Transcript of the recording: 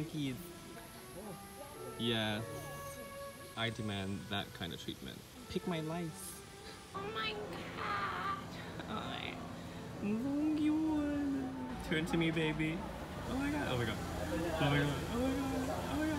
Yankees. Yeah, I demand that kind of treatment. Pick my lice. Oh my god. I... Turn to me, baby. Oh my god. Oh my god. Oh my god. Oh my god. Oh my god.